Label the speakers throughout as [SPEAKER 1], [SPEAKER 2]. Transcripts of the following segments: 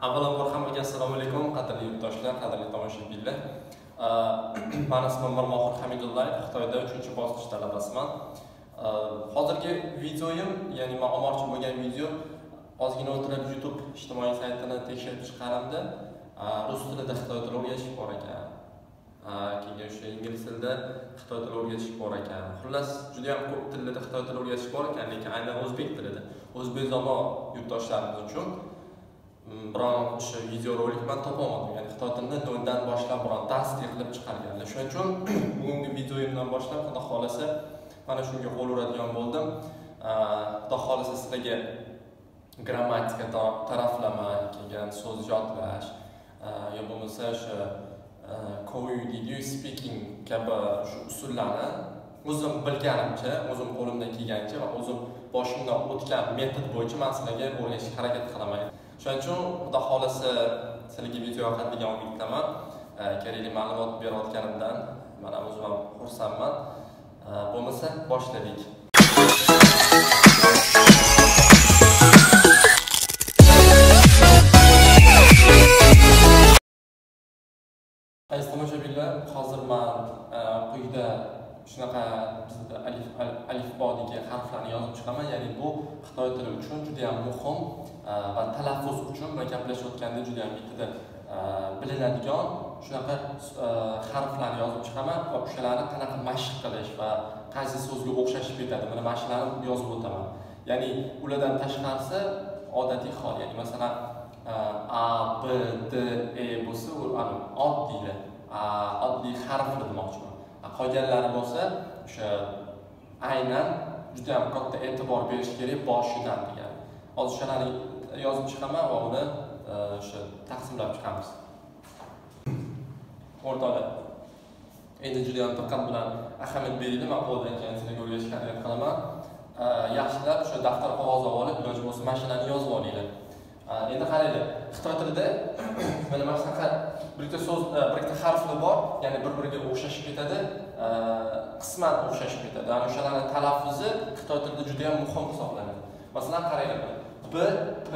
[SPEAKER 1] avvalambor hammaga assalomu alaykum qadrli yurtdoshlar qadrli tomoshabinlar. Mani ismim mirmohir hamidullayev xitoyda uchinchi bosqich talabasiman. Hozirgi videoyim ya'ni man olmoqchi bo'lgan video ozgina o'tirib youtube ijtimoiy saytini tekshirib chiqqanimda rus tilida xitoy tili o'rgatish bor ekan. Keyin o'sha ingliz tilida xitoy tili o'rgatish bor ekan. Xullas juda ham ko'p tillarda xitoy tili o'rgatish bor ekan lekin aynan o'zbek tilida o'zbekzabo yurtdoshlarimiz uchun biron o'sha videorolik man topolmadim ya'ni xitoy tilini noldan boshlab biron dars qilib chiqarganlar shuning uchun bugungi videoyimdan boshlab xudo xohlasa mana shunga qo'l uradigan bo'ldim xudo xohlasa sizlarga grammatika taraflama kelgan so'z yodlash yo bo'lmasa o'sha koyu deydiyu speaking kabi shu usullarni o'zim bilganimcha o'zim qo'limdan kelgancha va o'zim boshimdan o'tgan metod bo'yicha man sizlarga o'rgatishga harakat qilaman shuning uchun xudo xohlasa sizlarga video yoqadi degan umiddaman e, kerakli ma'lumot berayotganimdan man ham o'zim ham xursandman. E, bo'lmasa boshladik. Aziz tomoshabinlar hozir man e, quyida shunaqa bizda alif alifbodagi harflarni yozib chiqaman. Ya'ni bu xitoy tili uchun juda yam muhim e, va talaffuz uchun va gaplashayotganda juda yam bitada e, bilinadigan shunaqa e, harflarni yozib chiqaman. Va o'shalarni qanaqa mashq qilish va qaysi so'zga o'xshashib ketadi mana mana shularni yozib o'taman. Ya'ni ulardan tashqarisi odatiy hol. Ya'ni masalan a b d e bo'lsa u oddiy oddiy harflar demoqchiman qolganlari bo'lsa o'sha aynan juda yam katta e'tibor berish kerak boshidan degan. Hozir o'shalarni yozib chiqaman va uni e, o'sha taqsimlab chiqamiz. O'rtoqlar endi juda yam diqqat bilan ahamiyat beringlar man qo'ldan kelgancha sizlarga o'rgatishga harakat qilaman. E, yaxshilab o'sha daftar qog'oz olib iloji bo'lsa mana shularni yozib olinglar. E, endi qaranglar xitoy tilida mana faqat bitta so'z e, bir ikkita bor ya'ni bir biriga o'xshashib ketadi. E, qisman o'xshashib ketadi. Ana o'shalarni talaffuzi xitoy tilida juda yam muhim hisoblanadi. Masalan qaranglar b p.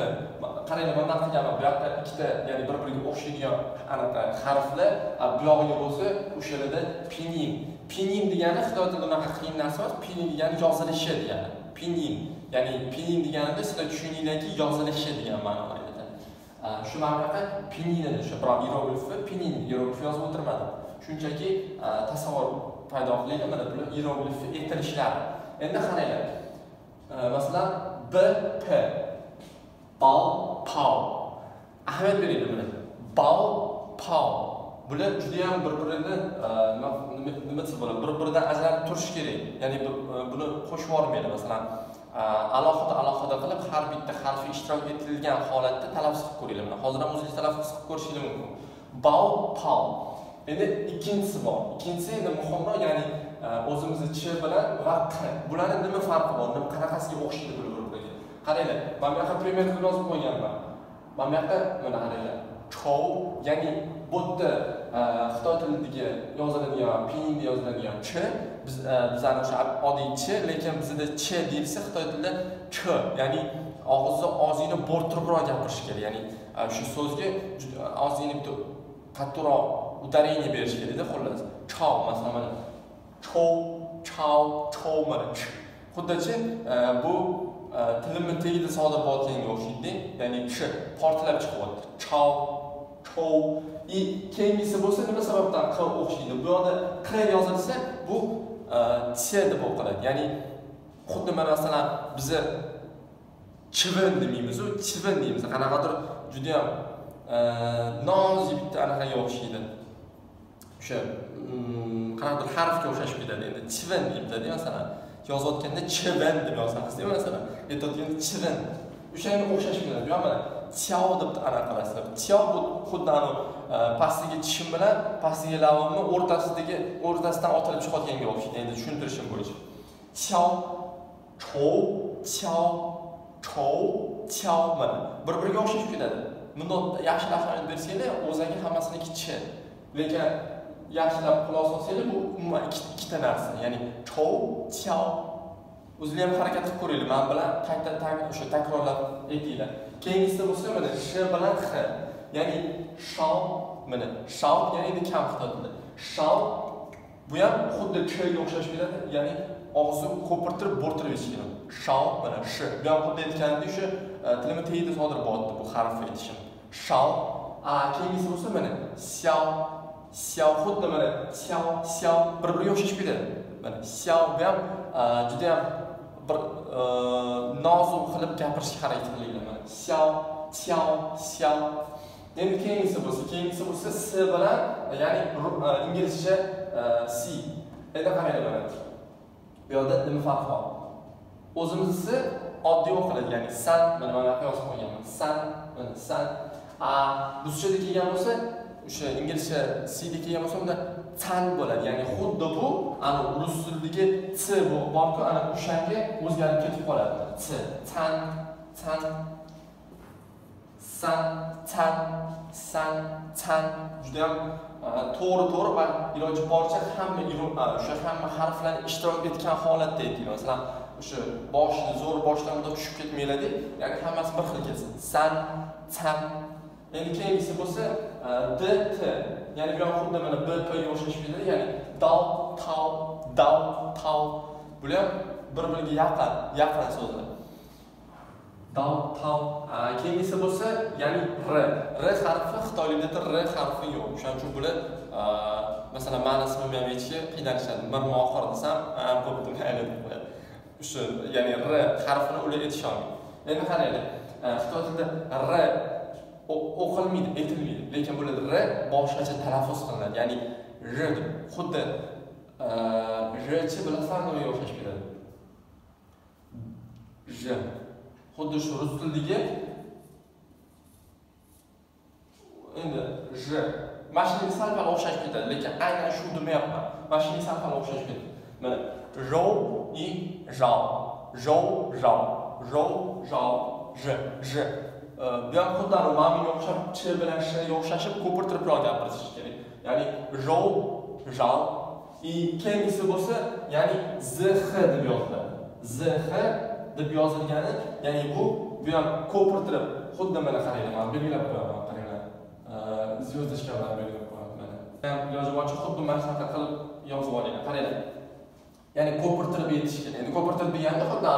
[SPEAKER 1] Qaranglar man bunaqa qilganman bu yoqda ikkita ya'ni bir biriga o'xshaydigan anaqa harflar bu yog'iga bo'lsa yerda pinin pinin degani xitoy tilida unaqa qiyin narsa emas pinin degani yozilishi degani. Pinin ya'ni pinin deganida sizlar tushuninglarki yozilishi degan ma'no. Shu ma'noda pinin o'sha biror iyeroglifi pinin iyeroglif yozib o'tirmadim shunchaki tasavvur paydo qilinglar mana bular iyeroglifni etilishlari endi qaranglar. Masalan b p bal pau ahamiyat beringlar buni. Bal pau bular judayam bir birini nima desa bo'ladi? Bir biridan ajralib turishi kerak. Ya'ni buni qo'shib yubormaydi masalan. Э, alohida alohida qilib har bitta harfi ishtirok etilgan holatda talaffuz qilib ko'ringlar. Mana hozir ham o'zingiz talaffuz qilib ko'rishingiz mumkin. Bau pau endi ikkinchisi bor. Ikkinchisi endi muhimroq ya'ni e, o'zimizni ch bilan va q. Bularni nima farqi bor? Nima qanaqasiga o'xshaydi bir biriga qaranglar mana bu yoqqa primer qilib yozib qo'yganman. Mana bu yoqqa mana qaranglar chou ya'ni bu yerda e, xitoy tilidagi yoziladigan pininda yoziladigan ch biz e, bizani o'sha oddiy ch lekin bizda ch deyilsa xitoy tilida k ya'ni og'izni ozgina bo'rttiribroq gapirish kerak. Ya'ni e, shu so'zga ozgina bitta qattiqroq ударение berish kerakda xullas. Chov masalan mana chov chov chov mana xuddichi e, bu tilimni tagida sodir bo'layotganga o'xshaydi. Ya'ni ch portlab chiqyapti. Chov chov и keyingisi bo'lsa nima sababdan q o'xshaydi? Bu yoqda q yozilsa bu ch deb o'qiladi ya'ni xuddi mana masalan biza chivin demaymizu chivin deymiz qanaqadir judayam nozik bitta anaqaga o'xshaydi o'sha qanaqadir harfga o'xshashib ketadi endi chivin deyiladi masalan yozayotganda chivin deb yozsangiz masalan aytayotganda chivin o'shanga o'xshashib ketadi mana tiao deb anaqa qilasizlar tiao bu xuddi anavi e, pastdagi tishim bilan pastdagi labimni o'rtasidagi o'rtasidan otilib chiqayotganga o'xshaydi. Endi tushuntirishim bo'yicha. Tiao chov tiao chov tiao mana bir biriga o'xshashib ketadi. Bundoq yaxshilab ahamiyat bersanglar o'zagi hammasiniki ch lekin yaxshilab quloq solsanglar bu umuman ikkita narsa. Ya'ni chov tiao o'zinglar ham harakat qilib ko'ringlar man bilan qayta o'sha takrorlab aytinglar. Keyingisi bo'lsa mana sh bilan x ya'ni shov mana shov ya'ni endi kam xitoy shov bu ham xuddi chga o'xshash keladi ya'ni og'izni ko'pirtirib bo'rtirib eshitish keladi. Shov mana sh bu ham xuddi aytganimdek o'sha e, tilimni tagida sodir bo'lyapti bu harf aytishim. Shov a keyingisi bo'lsa mana xiao xiao xuddi mana xiao xiao bir biriga o'xshash ketadi. Mana xiao bu ham e, judayam bir e, qilib gapirishga harakat qilinglar mana xiao xiao xiao endi keyingisi bo'lsa keyingisi bo'lsa s bilan ya'ni e, inglizcha e, c. Endi qaranglar mana bu yoqda nima farqi bor. O'zimizni oddiy o'qiladi ya'ni san mana mana yoqqa yozib qo'yganman. San mana san. A ruschada kelgan bo'lsa o'sha inglizcha cda kelgan bo'lsa unda tan bo'ladi. Ya'ni xuddi bu ana rus c borku ana o'shanga o'zgarib ketib qoladi. C tan tan san tan san tan judayam e, to'g'ri to'g'ri va iloji boricha hamma e, o'sha hamma harflar ishtirok etgan holatda ayting masalan o'sha boshni zo'r boshlamada tushib ketmanglarda ya'ni hammasi bir xil kelsin san tan endi keyingisi bo'lsa e, dt ya'ni bu ham xuddi mana b p ga o'xshash keladi ya'ni dal tau dal tau bular bir biriga yaqin yaqin so'zlar. Dal tau keyingisi bo'lsa ya'ni r r harfi xitoyliklarda r harfi yo'q. O'shaning uchun bular masalan ma'nosini ham aytishga qiynalishadi. Mir mohir desam bo'pti mayli deb qo'yadi. O'sha ya'ni r harfini ular aytisholmaydi endi qaranglar xitoy tilida r o'qilmaydi aytilmaydi lekin buni r boshqacha talaffuz qilinadi. Ya'ni r deb xuddi e, rchi bilasizlarmi nimaga o'xshash keladi j xuddi shu rus tilidagi endi j mana shunga sal pal o'xshash ketadi lekin aynan shu demayapman. Mana shunga sal pal o'xshash ketadi mana rou i жау жou жау rou жау j j bu ham xuddi mamiga o'xshab ch bilan shga o'xshashib ko'pirtiribroq gapirish kerak ya'ni rou жау и keyingisi bo'lsa ya'ni zh deb yoziladi zh deb yozilgani ya'ni bu bu ham ko'pirtirib xuddi mana qaranglar mana belgilab qo'yaman qaranglar звездочка bilan belgilab qo'yaman mana yozib boricha xuddi mana shunaqa qilib yozib olinglar qaranglar ya'ni ko'pirtirib aytish kerak endi ko'pirtirib deganda xuddi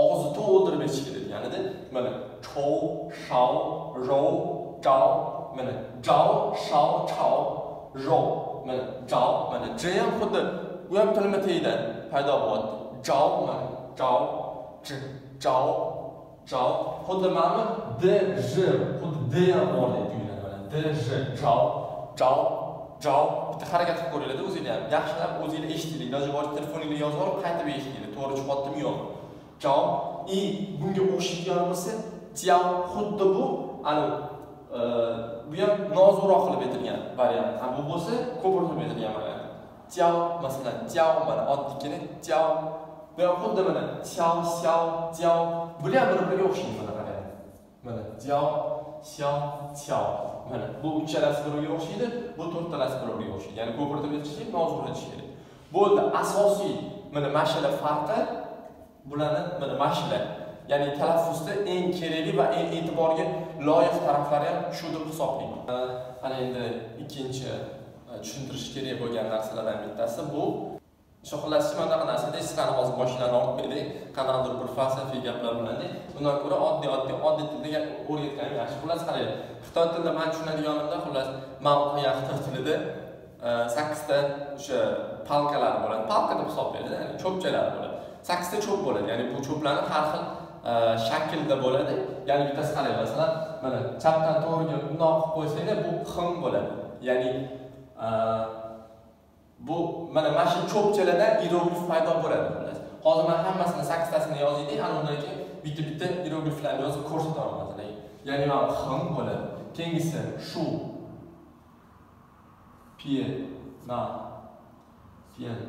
[SPEAKER 1] og'izni to'ldirib aytish kerak deganida mana chov shao rou jao mana jao shao chao rou mana jao mana j ham xuddi u ham tilma tagida paydo bo'lyapti jao mana jao j jao jao xuddi mana d j xuddi d ham bor deyiladi mana d j jao jao jao bitta harakat qilib ko'ringlarda o'zinglar ham yaxshilab o'zinglar eshitinglar iloji boricha telefoninglar yozib olib qaytib eshitinglar to'g'ri chiqyaptimi i bunga o'xshaydigan bo'lsa jiao xuddi bu anavi e, bu ham nozikroq qilib aytilgan variant. Ha bu bo'lsa ko'pirtirib aytilgan variant. Jiao masalan jiao mana oddiygina jiao bu ham xuddi mana xiao xiao jiao bular ham bir biriga o'xshaydi mana qarang mana jiao xiao qiao mana bu uchalasi bir biriga o'xshaydi bu to'rttalasi bir biriga o'xshaydi. Ya'ni ko'pirtib aytish kerak nozikroq aytish kerak. Bo'ldi asosiy mana mana shular farqi bularni mana mana shular ya'ni talaffuzda eng kerakli va eng e'tiborga loyiq taraflari ham shu deb hisoblayman ana endi ikkinchi e, tushuntirish kerak bo'lgan narsalardan bittasi bu. Shu anaqa mana bunaqa narsada hozir hozir olib og'ritmaylik qanaqadir bir falsafiy gaplar bilanda bundan ko'ra oddiy oddiy oddiy tilda o'rgatgan yaxshi. Xullas qarang xitoy tilida man tushunadiganimda xullas man o'qigan xitoy tilida e, sakkizta o'sha palkalar bo'ladi. Palka deb hisoblaydi ya'ni cho'pchalar bo'ladi. Sakkizta cho'p bo'ladi. Ya'ni bu cho'plarni har xil shaklda bo'ladi ya'ni bittasi qanday masalan mana chapdan to'g'riga bundoq qilib qo'ysanglar bu xim bo'ladi ya'ni bu mana mana shu cho'pchalarda iroglif paydo bo'ladi hozir man hammasini sakkiztasini yozaylik ana undan keyin bitta bitta irogliflarni yozib ko'rsataman masalan ya'ni mana xim bo'ladi keyingisi shu pie na pian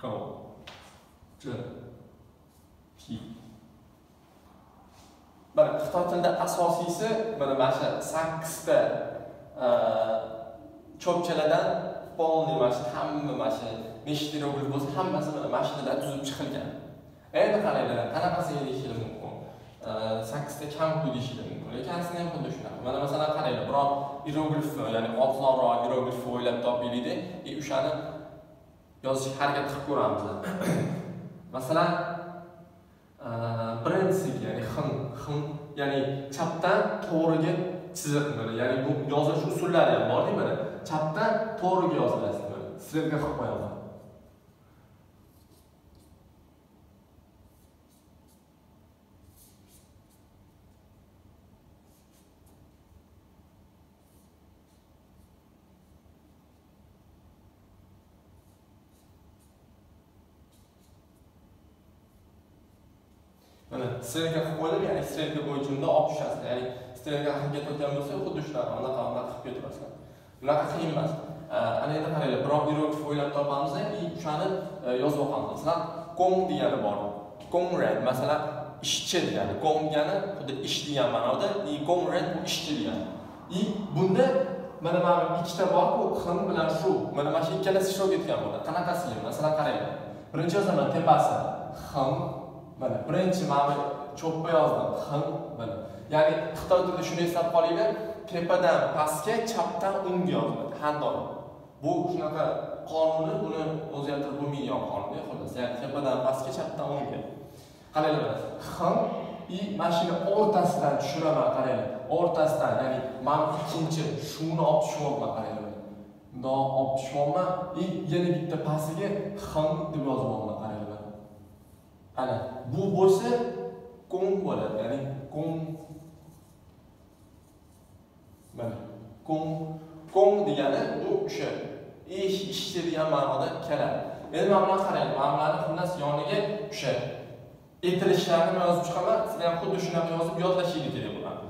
[SPEAKER 1] gou zhe pi mana xitoy tilida asosiysi mana mana shu sakkizta e, cho'pchalardan полный mana shu hamma mana shu nechta rubl bo'lsa hammasi mana mana shu tuzib chiqilgan e, endi qaranglar qanaqasiga deyishingiz mumkin? E, sakkizta kam pul deyishinglar mumkin aslida ham xuddi shunaqa. Mana masalan qaranglar biror iroglifni ya'ni ozonroq iroglifni o'ylab topaylikda и o'shani yozishga harakat qilib ko'ramiz. Masalan birinchisiga ya'ni xim xim ya'ni chapdan to'g'riga chiziq mana ya'ni bu yozish usullari ham borda mana chapdan to'g'riga yozilasiz mana strelka qilib qo'yamiz mana strelka qilib qo'ydim ya'ni strelka bo'yicha bundoq olib tushasiz ya'ni strelka harakat o'tgan bo'lsa xuddi shunaqa unaqa unaqa qilib ketaverasizlar bunaqa qiyin emas. Ana endi qaranglar biror hieroglif o'ylab topamiz и o'shani e, yozib o'qamiz. Masalan kong degani bor. Red masalan ishchi degani. Kong degani xuddi ish degan ma'noda и red bu ishchi degani. И bunda mana mana ikkita borku xim bilan shu. Mana mana shu ikkalasi ishtirok etgan bo'ladi qanaqasiga? Masalan qaranglar. Birinchi yozaman tepasi. Xim. Mana birinchi mana cho'ppa yozdim xim mana. Ya'ni xitoy tilida shuni eslab qolinglar tepadan pastga chapdan o'ngga yoziladi handon bu shunaqa qonuni buni o'zgartirib bo'lmaydigan qonun xullas ya'ni tepadan pastga chapdan o'ngga qaranglar xim и mana shuni o'rtasidan tushiraman qaranglar. O'rtasidan ya'ni man ikkinchi shuni olib tushyapman qaranglar. Bundoq olib tushyapman и yana bitta pastiga xim deb yozyapman ana bu bo'lsa kong bo'ladi ya'ni kong. Mana kong kong degani bu o'sha ish ishchi degan ma'noda keladi endi mana buni qarang mana bularni xullas yoniga o'sha etilishlarini yozib chiqaman sizlar ham xuddi shunaqa yozib yodlashingiz kerak bo'ladi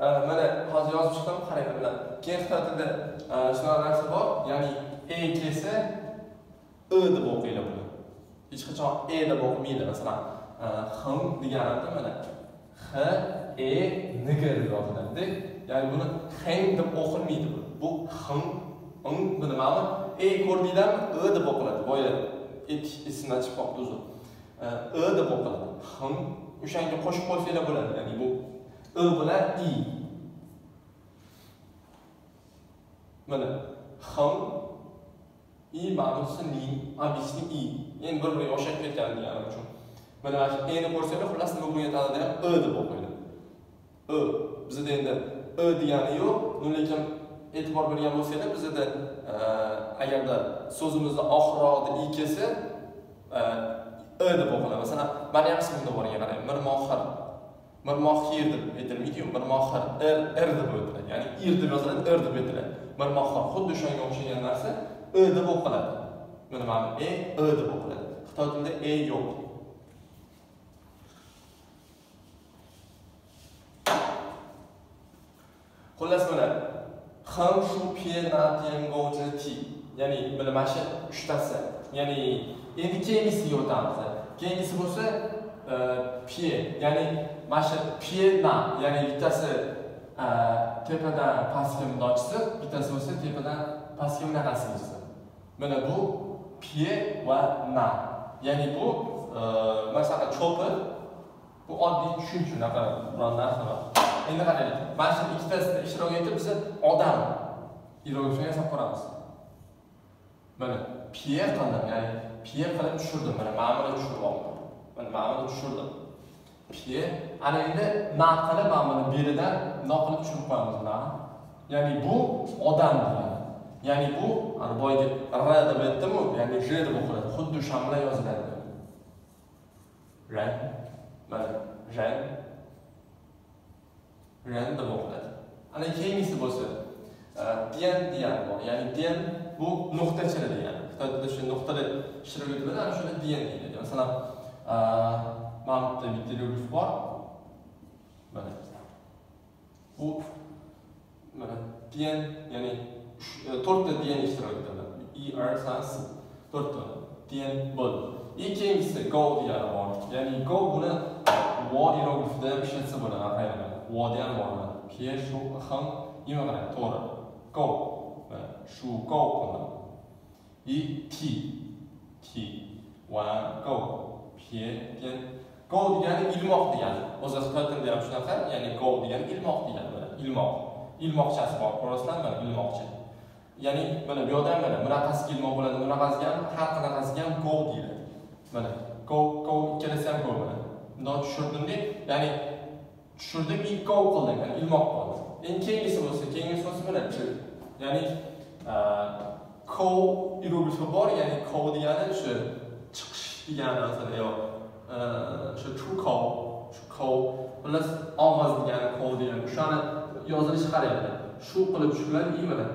[SPEAKER 1] mana hozir yozib chiqdim qarang bilan keyin xitoy tilida shunaqa narsa bor ya'ni e kelsa e deb o'qinglar buni hech qachon e deb o'qimaydi masalan xim deganimda mana h e nig deb yoziladi ya'ni buni heng deb o'qilmaydi bu xim ing bu nimami e ko'rdinglarmi e deb o'qiladi boya esimdan chiqib qolibdi o'zi e deb o'qiladi xim o'shanga qo'shib qo'ysanglar bo'ladi ya'ni bu e bilan i mana ham i ma'nosi ni объясни i endi bir biriga o'xshab ketgan degani uchun mana mana shu eni ko'rsanglar xullas nima bo'lgan ta'dada ham e deb o'qiydi e bizada endi e degani yo'q lekin e'tibor bergan bo'lsanglar bizada agarda so'zimizni oxirida i kelsa e deb o'qiladi masalan mana yaxshi qarang bir mohir bir mohir deb aytilmaydiyu mirmohir er er deb o'tiladi ya'ni ir deb yoziladi er deb aytiladi mirmohir xuddi shunga o'xshagan narsa e deb o'qiladi bu mana e e deb o'qiladi xitoy tilida e yo'q. Xullas mana ham shu ti ya'ni mana mana shu uchtasi ya'ni endi keyingisiga o'tamiz keyingisi bo'lsa e, pie ya'ni mana shu pie na ya'ni bittasi e, tepadan pastga bundoq bittasi bo'lsa tepadan pastga bunaqasini chiziq mana bu pie va na. Ya'ni bu e, masalan cho'pi bu oddiy tushuncha unaqa biron narsa emas endi qaraylik mana shu ikkitasida ishtirok etib biz odam hieroglifini yasab ko'ramiz mana pie qildim ya'ni pie qilib tushirdim mana mana buni oldim. Mana mana buni tushirdim. Pie ana endi na qilib mana buni beridan bundoq qilib tushirib qo'yamiz bularni ya'ni bu odam degani ya'ni bu ana boyagi r deb aytdimu ya'ni j deb o'qiladi xuddi o'sha bilan yoziladi ran mana ran ran deb o'qiladi ana keyingisi bo'lsa e, dian degan bor ya'ni dian bu nuqtacha degani xitoy tilida shu nuqtada ishtirok etiladi ana shuni dian deyiladi masalan mana bu yerda bitta bor mana bu mana dian ya'ni to'rtta dian ishtirok etadi i r to'rtta dian bo'ldi и keyingisi go degani bor ya'ni go buni vo iroglifida ishlatsa bo'ladi qayerda voda ham bor pie shu ham nima qarang to'g'ri go shu go qildi и ti ti va go pie dian go degani ilmoq degani o'zi xitoy tilida ham shunaqa ya'ni go degani ilmoq degani ilmoq ilmoqchasi bor ko'rasizlarmi ilmoqchi ya'ni mana bu yoqda ham mana bunaqasi kelmoq bo'ladi bunaqasiga ham har qanaqasiga ham go deyiladi. Mana go go ikkalasi ham go mana bundoq tushirdimda ya'ni tushirdim и go qildim ya'ni ilmoq qoldi endi keyingisi bo'lsa keyingisi bo'lsa mana ya'ni ko iroglifi bor ya'ni ko degani shu chiqish degan masalan yo shu chuko chuko xullas og'iz degani ko degani. O'shani yozilishi qarayapti. Shu qilib shular и mana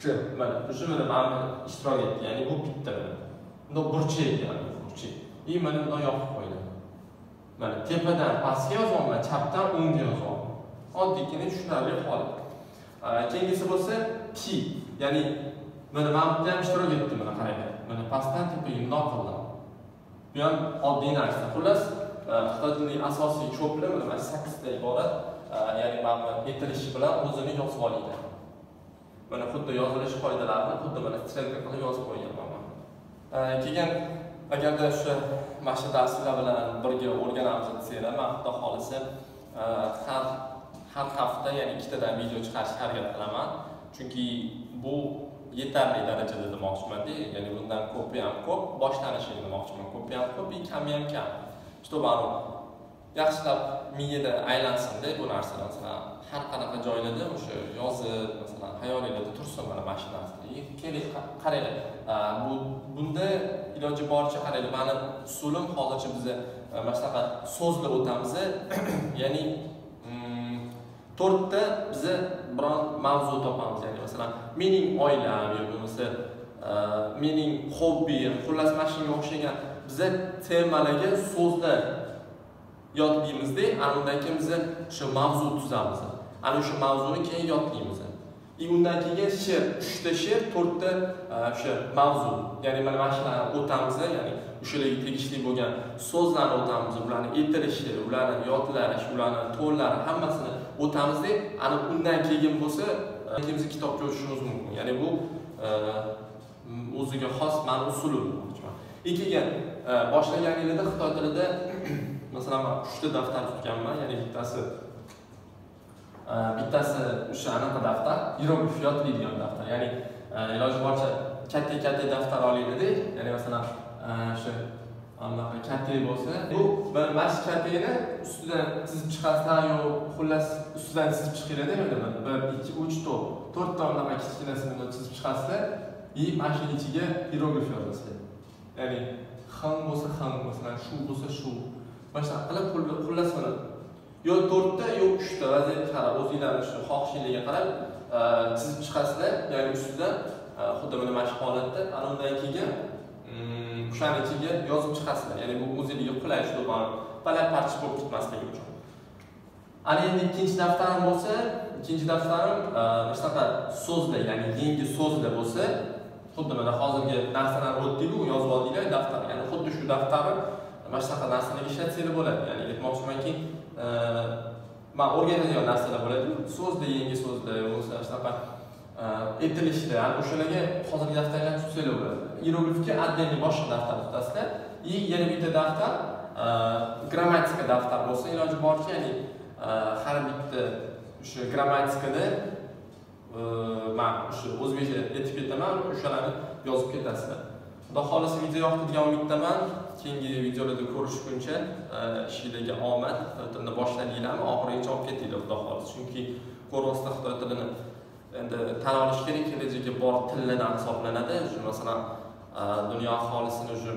[SPEAKER 1] ch mana shu mana mana ishtirok etdi ya'ni bu bitta mana bundoq burchak ya'ni burchak и mana bundoq yopib qo'ydi mana tepadan pastga yozyapman chapdan o'ngga yozyapman oddiygina tushunarli holat keyingisi bo'lsa pi. Ya'ni mana mana bu ham ishtirok etdi mana qarang mana pastdan tepaga bundoq qildim bu ham oddiy narsa xullas xitoy tilining asosiy cho'pli mana sakkizta iborat ya'ni mana aytilishi bilan o'zini yozib oladi mana xuddi yozilish qoidalarini xuddi mana strelka qilib yozib qo'yganman. Man keyin agarda shu mana shu darslar bilan birga o'rganamiz desanglar man xudo xohlasa e, har har hafta ya'ni ikkitadan video chiqarishga harakat qilaman. Chunki bu yetarli darajada demoqchimanda ya'ni bundan ko'pi ham ko'p boshlanishi demoqchiman. Ko'pi ham ko'p и kami ham kam. Чтобы yaxshilab miyada aylansinda bu narsalar masalan har qanaqa joylarda o'sha yozib masalan xayolinglarda tursin mana mana shu narsa keling qaranglar bu bunda iloji boricha qaranglar mani usulim hozircha biza e, mana shunaqa so'zlar o'tamiz ya'ni mm, to'rtta biza biron mavzu topamiz. Ya'ni masalan mening oilam yo bo'lmasa e, mening hobbim xullas mana shunga o'xshagan biza temalarga so'zlar yodlaymizda ana undan keyin biz o'sha mavzu tuzamiz. Ana o'sha mavzuni keyin yodlaymiz и undan keyin she'r uchta she'r to'rtta e, o'sha mavzu. Ya'ni mana mana shularni o'tamiz ya'ni o'shalarga tegishli bo'lgan so'zlarni o'tamiz. Ularni aytilishi ularni yodlash ularni to'nlari hammasini o'tamizda ana undan keyin bo'lsa e, biz kitobga o'tishimiz mumkin. Ya'ni bu e, o'ziga xos mani usulim demoqchiman keyin boshlaganinglarda xitoy tilida masalan man uchta daftar tutganman ya'ni bittasi e, bittasi o'sha anaqa daftar hieroglif yodlaydigan daftar. Ya'ni e, iloji boricha katta katta daftar olinglarda ya'ni masalan e, o'sha anaqa katta bo'lsa bu mana shu kattagini ustidan chizib chiqasizlar yo xullas ustidan chizib chiqinglarda bir ikki uch to'rt to'rtta anaqa kichkinasini chizib chiqasizlar и mana shuni ichiga hieroglif yozasizlar ya'ni xim bo'lsa xim masalan shu bo'lsa shu. Mana shunaqa qilib xullas mana yo to'rtta yo uchta. Vaziyatga qarab o'zinglarni shu xohishinglarga qarab e, chizib chiqasizlar. Ya'ni ustidan e, xuddi mana mana shu holatda ana undan keyin o'shani mm, ichiga yozib chiqasizlar. Ya'ni bu o'zinglarga qulay shu palak parcha bo'lib ketmasligi uchun. Ana endi ikkinchi daftarim bo'lsa ikkinchi daftarim e, mana shunaqa so'zlar ya'ni yengil so'zlar bo'lsa xuddi mana hozirgi narsalarni o'tdikku yozib oldinglar daftar. Ya'ni xuddi shu daftarni mana shunaqa narsalarga ishlatsanglar bo'ladi ya'ni aytmoqchimanki man o'rganadigan narsalar bo'ladi so'zda yangi so'zda bo'lsa shunaqa aytilishda ana o'shalarga hozirgi daftarga tutsanglar bo'ladi hieroglifga отдельный boshqa daftar tutasizlar и yana bitta daftar grammatika daftar bo'lsa iloji boricha ya'ni har bitta o'sha grammatikani man o'sha o'zbekcha aytib ketaman o'shalarni yozib ketasizlar xudo xohlasa video yoqdi degan umiddaman keyingi videolarda ko'rishguncha e, ishinglarga omad xitoy tilini boshladinglarmi oxirigacha olib ketinglar xudo xohlasa. Chunki qo'rg'osda xitoy tilini endi tan olish kerak kelajakka bor tillardan hisoblanadi. Masalan e, dunyo aholisini уже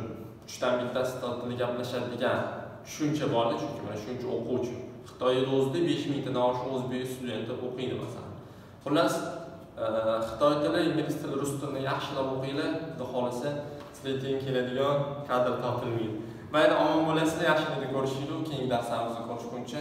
[SPEAKER 1] uchdan bittasi xitoy tilida gaplashadigan tushuncha borda. Chunki mana shuncha o'quvchi xitoyni o'zida besh mingtadan oshiq o'zbek studenti o'qiydi masalan. Xullas e, xitoy tili ingliz tili rus tilini yaxshilab o'qinglar xudo xohlasa sizlarga keladigan kadr topilmaydi. Mayli omon bo'lasizlar yaxshi video ko'rishinglar keyingi darslarimizda ko'rishguncha